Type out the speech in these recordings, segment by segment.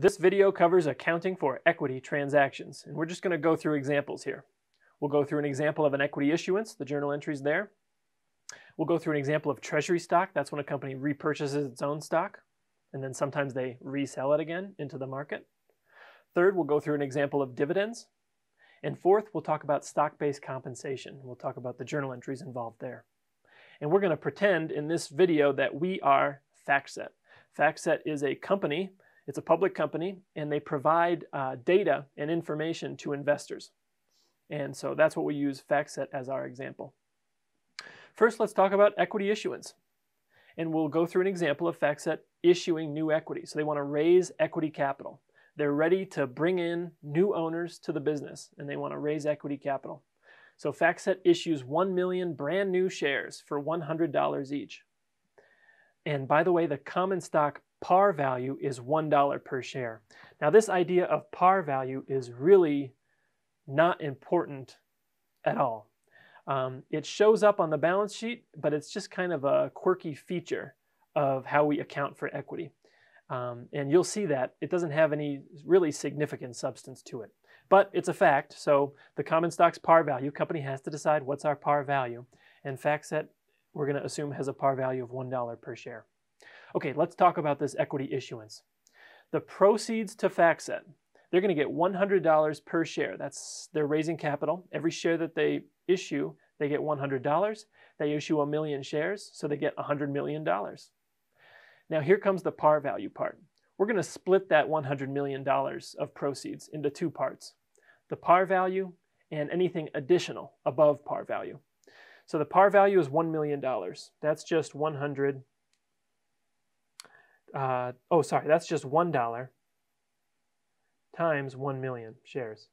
This video covers accounting for equity transactions, and we're just going to go through examples here. We'll go through an example of an equity issuance, the journal entries there. We'll go through an example of treasury stock, that's when a company repurchases its own stock, and then sometimes they resell it again into the market. Third, we'll go through an example of dividends. And fourth, we'll talk about stock-based compensation. We'll talk about the journal entries involved there. And we're going to pretend in this video that we are FactSet. FactSet is a company it's a public company, and they provide uh, data and information to investors. And so that's what we use FactSet as our example. First, let's talk about equity issuance. And we'll go through an example of FactSet issuing new equity. So they want to raise equity capital. They're ready to bring in new owners to the business, and they want to raise equity capital. So FactSet issues 1 million brand new shares for $100 each. And by the way, the common stock par value is $1 per share. Now this idea of par value is really not important at all. Um, it shows up on the balance sheet, but it's just kind of a quirky feature of how we account for equity. Um, and you'll see that it doesn't have any really significant substance to it. But it's a fact, so the common stock's par value, company has to decide what's our par value. And FactSet, we're going to assume, has a par value of $1 per share. Okay, let's talk about this equity issuance. The proceeds to FactSet, they're going to get $100 per share. That's they're raising capital. Every share that they issue, they get $100. They issue a million shares, so they get $100 million. Now here comes the par value part. We're going to split that $100 million of proceeds into two parts. The par value and anything additional above par value. So the par value is $1 million. That's just 100 uh, oh, sorry, that's just $1 times 1 million shares.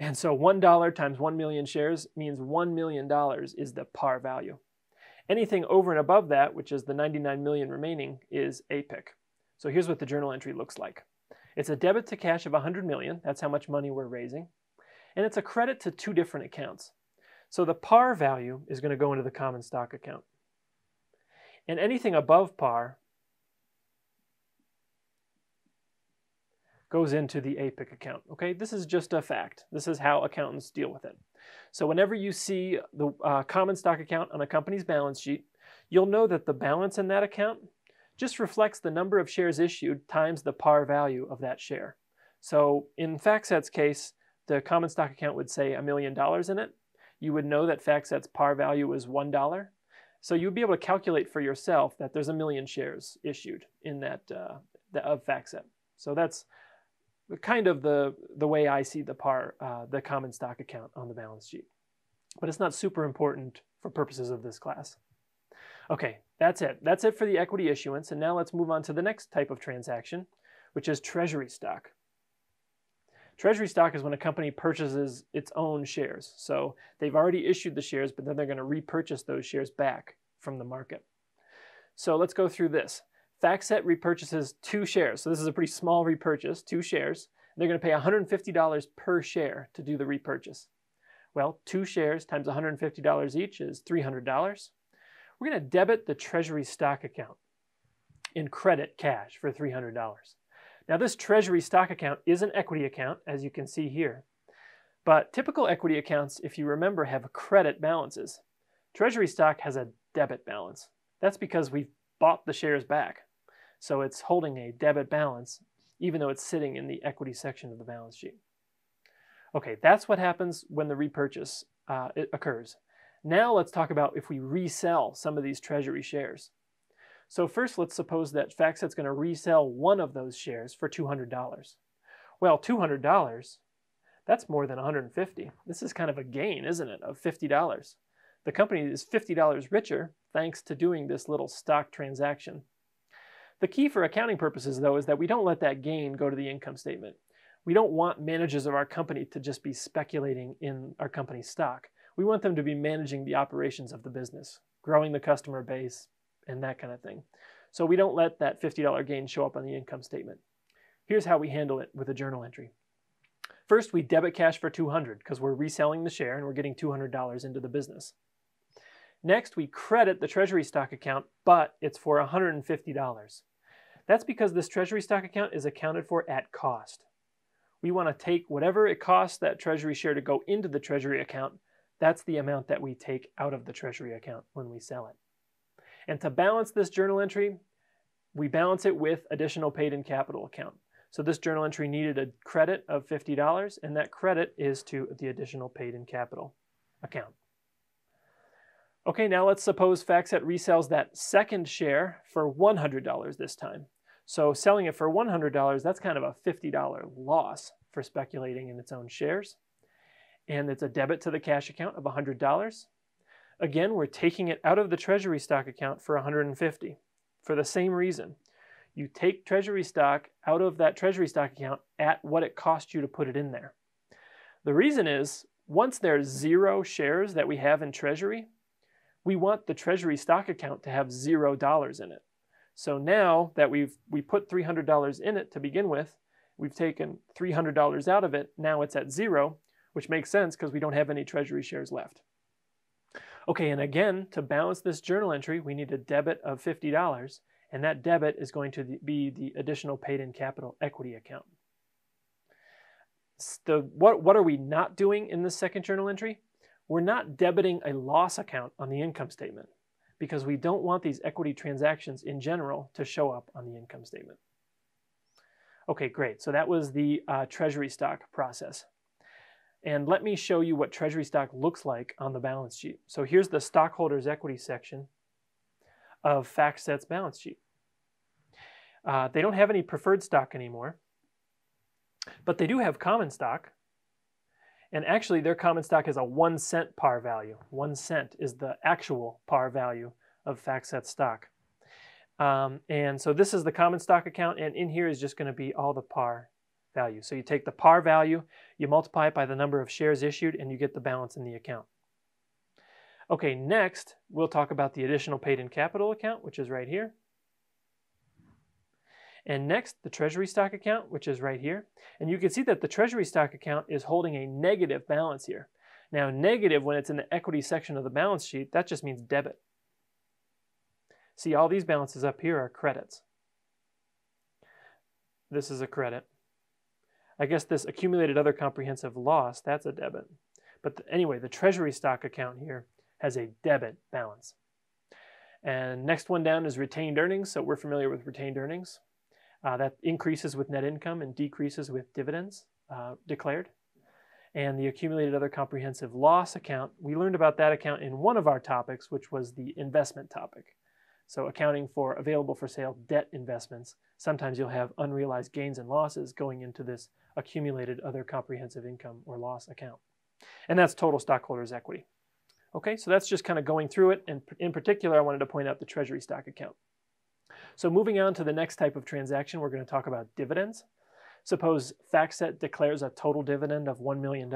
And so $1 times 1 million shares means $1 million is the par value. Anything over and above that, which is the 99 million remaining, is a APIC. So here's what the journal entry looks like. It's a debit to cash of 100 million, that's how much money we're raising, and it's a credit to two different accounts. So the par value is going to go into the common stock account. And anything above par goes into the APIC account. Okay, this is just a fact. This is how accountants deal with it. So whenever you see the uh, common stock account on a company's balance sheet, you'll know that the balance in that account just reflects the number of shares issued times the par value of that share. So in FactSet's case, the common stock account would say a million dollars in it. You would know that FactSet's par value is $1. So you'd be able to calculate for yourself that there's a million shares issued in that uh, the, of FactSet. So that's kind of the the way I see the par uh, the common stock account on the balance sheet. But it's not super important for purposes of this class. Okay, that's it. That's it for the equity issuance. And now let's move on to the next type of transaction, which is treasury stock. Treasury stock is when a company purchases its own shares. So they've already issued the shares, but then they're going to repurchase those shares back from the market. So let's go through this. FactSet repurchases two shares. So this is a pretty small repurchase, two shares. They're going to pay $150 per share to do the repurchase. Well, two shares times $150 each is $300. We're going to debit the treasury stock account in credit cash for $300. Now this treasury stock account is an equity account, as you can see here. But typical equity accounts, if you remember, have credit balances. Treasury stock has a debit balance. That's because we've bought the shares back. So it's holding a debit balance, even though it's sitting in the equity section of the balance sheet. Okay, that's what happens when the repurchase uh, occurs. Now let's talk about if we resell some of these treasury shares. So first, let's suppose that FactSet's going to resell one of those shares for $200. Well, $200, that's more than 150. This is kind of a gain, isn't it, of $50. The company is $50 richer thanks to doing this little stock transaction. The key for accounting purposes, though, is that we don't let that gain go to the income statement. We don't want managers of our company to just be speculating in our company's stock. We want them to be managing the operations of the business, growing the customer base, and that kind of thing. So we don't let that $50 gain show up on the income statement. Here's how we handle it with a journal entry. First, we debit cash for 200 because we're reselling the share and we're getting $200 into the business. Next, we credit the treasury stock account, but it's for $150. That's because this treasury stock account is accounted for at cost. We want to take whatever it costs that treasury share to go into the treasury account. That's the amount that we take out of the treasury account when we sell it. And to balance this journal entry, we balance it with additional paid in capital account. So this journal entry needed a credit of $50, and that credit is to the additional paid in capital account. Okay, now let's suppose FactSet resells that second share for $100 this time. So selling it for $100, that's kind of a $50 loss for speculating in its own shares. And it's a debit to the cash account of $100. Again, we're taking it out of the treasury stock account for 150 for the same reason. You take treasury stock out of that treasury stock account at what it cost you to put it in there. The reason is once there's zero shares that we have in treasury, we want the treasury stock account to have zero dollars in it. So now that we've we put $300 in it to begin with, we've taken $300 out of it. Now it's at zero, which makes sense because we don't have any treasury shares left. Okay, and again, to balance this journal entry, we need a debit of $50, and that debit is going to be the additional paid in capital equity account. What, what are we not doing in this second journal entry? we're not debiting a loss account on the income statement because we don't want these equity transactions in general to show up on the income statement. Okay, great. So that was the uh, treasury stock process. And let me show you what treasury stock looks like on the balance sheet. So here's the stockholders equity section of FactSet's balance sheet. Uh, they don't have any preferred stock anymore, but they do have common stock, and actually, their common stock is a one cent par value. One cent is the actual par value of FactSet stock. Um, and so this is the common stock account, and in here is just going to be all the par value. So you take the par value, you multiply it by the number of shares issued, and you get the balance in the account. Okay, next, we'll talk about the additional paid in capital account, which is right here. And next, the treasury stock account, which is right here. And you can see that the treasury stock account is holding a negative balance here. Now, negative, when it's in the equity section of the balance sheet, that just means debit. See, all these balances up here are credits. This is a credit. I guess this accumulated other comprehensive loss, that's a debit. But the, anyway, the treasury stock account here has a debit balance. And next one down is retained earnings. So we're familiar with retained earnings. Uh, that increases with net income and decreases with dividends uh, declared. And the accumulated other comprehensive loss account, we learned about that account in one of our topics, which was the investment topic. So accounting for available for sale debt investments, sometimes you'll have unrealized gains and losses going into this accumulated other comprehensive income or loss account. And that's total stockholders' equity. Okay, so that's just kind of going through it. And in particular, I wanted to point out the treasury stock account. So moving on to the next type of transaction, we're going to talk about dividends. Suppose FactSet declares a total dividend of $1 million.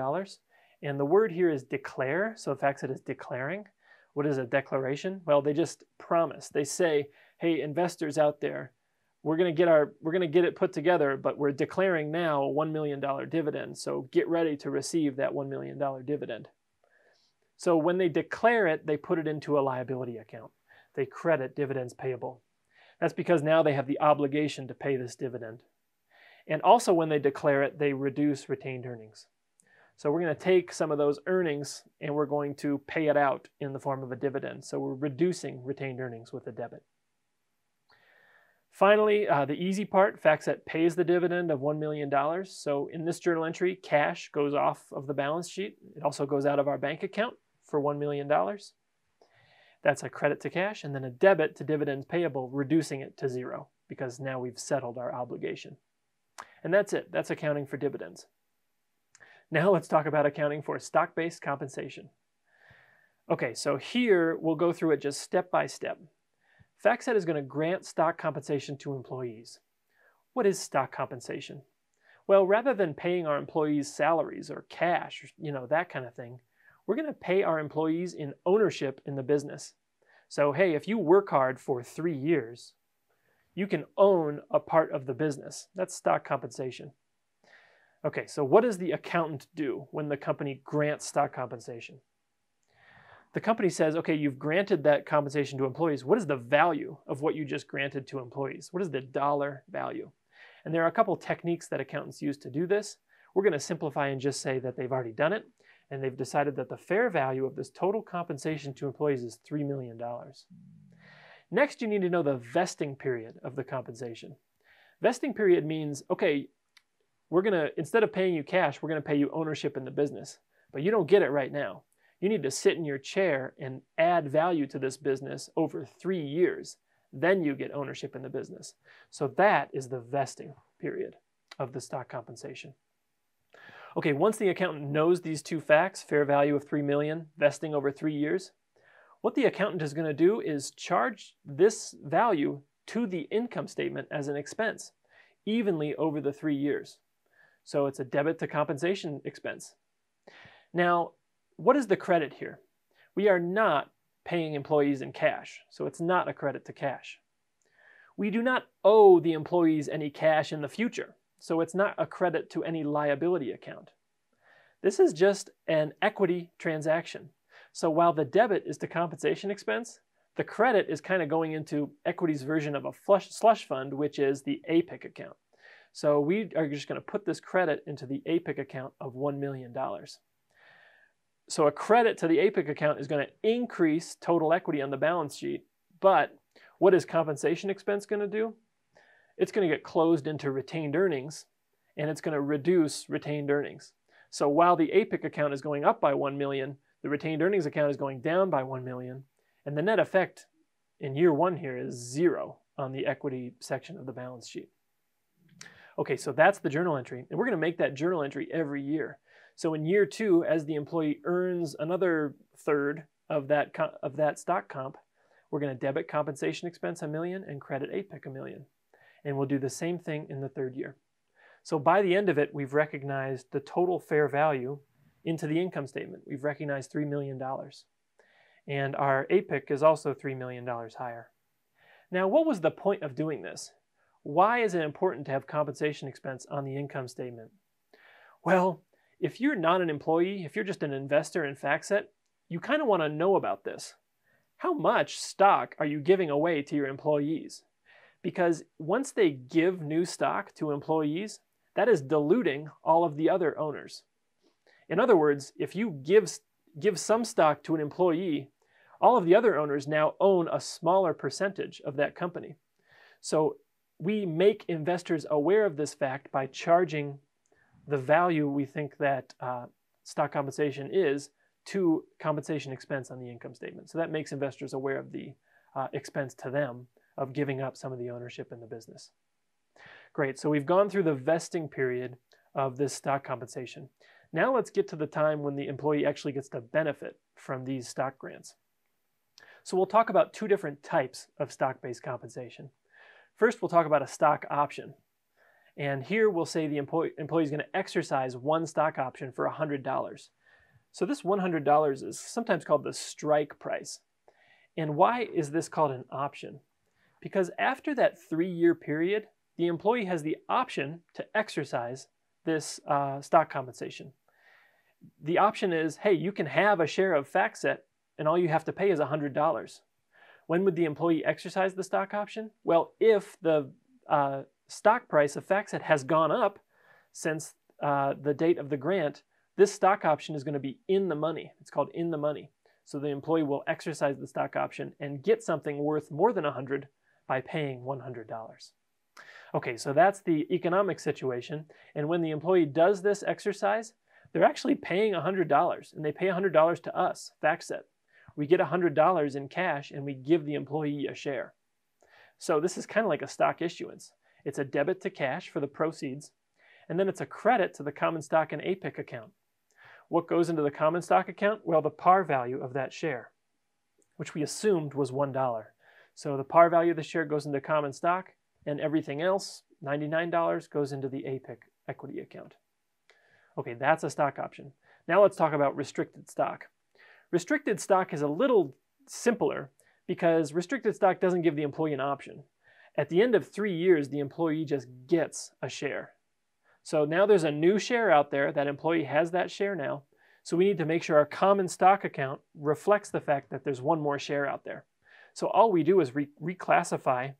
And the word here is declare, so FactSet is declaring. What is a declaration? Well, they just promise. They say, hey, investors out there, we're going to get our we're going to get it put together, but we're declaring now a $1 million dividend. So get ready to receive that $1 million dividend. So when they declare it, they put it into a liability account. They credit dividends payable. That's because now they have the obligation to pay this dividend. And also, when they declare it, they reduce retained earnings. So, we're going to take some of those earnings and we're going to pay it out in the form of a dividend. So, we're reducing retained earnings with a debit. Finally, uh, the easy part FactSet pays the dividend of $1 million. So, in this journal entry, cash goes off of the balance sheet. It also goes out of our bank account for $1 million. That's a credit to cash, and then a debit to dividends payable, reducing it to zero because now we've settled our obligation. And that's it. That's accounting for dividends. Now let's talk about accounting for stock-based compensation. Okay, so here we'll go through it just step by step. FactSet is going to grant stock compensation to employees. What is stock compensation? Well, rather than paying our employees salaries or cash, you know, that kind of thing, we're going to pay our employees in ownership in the business. So, hey, if you work hard for three years, you can own a part of the business. That's stock compensation. Okay, so what does the accountant do when the company grants stock compensation? The company says, okay, you've granted that compensation to employees. What is the value of what you just granted to employees? What is the dollar value? And there are a couple techniques that accountants use to do this. We're going to simplify and just say that they've already done it, and they've decided that the fair value of this total compensation to employees is $3 million. Next, you need to know the vesting period of the compensation. Vesting period means, okay, we're going to, instead of paying you cash, we're going to pay you ownership in the business, but you don't get it right now. You need to sit in your chair and add value to this business over three years. Then you get ownership in the business. So that is the vesting period of the stock compensation. Okay, once the accountant knows these two facts, fair value of 3 million, vesting over 3 years, what the accountant is going to do is charge this value to the income statement as an expense evenly over the 3 years. So it's a debit to compensation expense. Now, what is the credit here? We are not paying employees in cash, so it's not a credit to cash. We do not owe the employees any cash in the future, so it's not a credit to any liability account. This is just an equity transaction. So while the debit is to compensation expense, the credit is kind of going into equity's version of a flush, slush fund, which is the APIC account. So we are just going to put this credit into the APIC account of $1 million. So a credit to the APIC account is going to increase total equity on the balance sheet. But what is compensation expense going to do? It's going to get closed into retained earnings and it's going to reduce retained earnings. So while the APIC account is going up by 1 million, the retained earnings account is going down by 1 million, and the net effect in year 1 here is 0 on the equity section of the balance sheet. Okay, so that's the journal entry, and we're going to make that journal entry every year. So in year two, as the employee earns another third of that, of that stock comp, we're going to debit compensation expense a million and credit APIC a million. And we'll do the same thing in the third year. So by the end of it, we've recognized the total fair value into the income statement. We've recognized $3 million. And our APIC is also $3 million higher. Now, what was the point of doing this? Why is it important to have compensation expense on the income statement? Well, if you're not an employee, if you're just an investor in FactSet, you kind of want to know about this. How much stock are you giving away to your employees? Because once they give new stock to employees, that is diluting all of the other owners. In other words, if you give, give some stock to an employee, all of the other owners now own a smaller percentage of that company. So we make investors aware of this fact by charging the value we think that uh, stock compensation is to compensation expense on the income statement. So that makes investors aware of the uh, expense to them of giving up some of the ownership in the business. Great, so we've gone through the vesting period of this stock compensation. Now let's get to the time when the employee actually gets to benefit from these stock grants. So we'll talk about two different types of stock-based compensation. First, we'll talk about a stock option. And here we'll say the employee, is going to exercise one stock option for $100. So this $100 is sometimes called the strike price. And why is this called an option? Because after that three-year period, the employee has the option to exercise this uh, stock compensation. The option is, hey, you can have a share of FactSet and all you have to pay is $100. When would the employee exercise the stock option? Well, if the uh, stock price of FactSet has gone up since uh, the date of the grant, this stock option is going to be in the money. It's called in the money. So the employee will exercise the stock option and get something worth more than 100 by paying $100. Okay, so that's the economic situation. And when the employee does this exercise, they're actually paying $100 and they pay $100 to us, FactSet. We get $100 in cash and we give the employee a share. So this is kind of like a stock issuance. It's a debit to cash for the proceeds, and then it's a credit to the common stock and APIC account. What goes into the common stock account? Well, the par value of that share, which we assumed was $1. So the par value of the share goes into common stock, and everything else, $99, goes into the APIC equity account. Okay, that's a stock option. Now let's talk about restricted stock. Restricted stock is a little simpler because restricted stock doesn't give the employee an option. At the end of three years, the employee just gets a share. So now there's a new share out there. That employee has that share now. So we need to make sure our common stock account reflects the fact that there's one more share out there. So all we do is re reclassify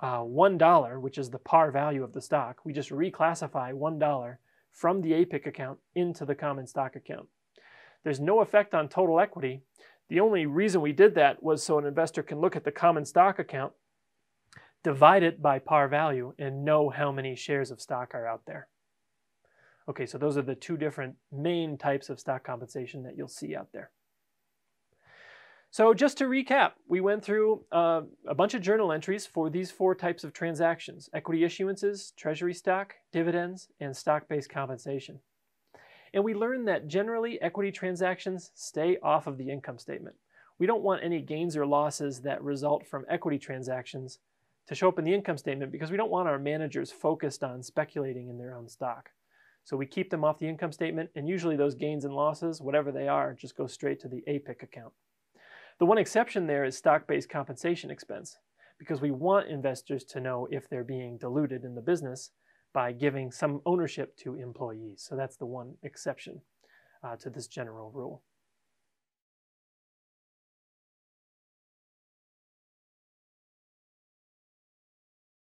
uh, $1, which is the par value of the stock. We just reclassify $1 from the APIC account into the common stock account. There's no effect on total equity. The only reason we did that was so an investor can look at the common stock account, divide it by par value, and know how many shares of stock are out there. Okay, so those are the two different main types of stock compensation that you'll see out there. So just to recap, we went through uh, a bunch of journal entries for these four types of transactions, equity issuances, treasury stock, dividends, and stock-based compensation. And we learned that generally equity transactions stay off of the income statement. We don't want any gains or losses that result from equity transactions to show up in the income statement because we don't want our managers focused on speculating in their own stock. So we keep them off the income statement, and usually those gains and losses, whatever they are, just go straight to the APIC account. The one exception there is stock-based compensation expense because we want investors to know if they're being diluted in the business by giving some ownership to employees. So that's the one exception uh, to this general rule.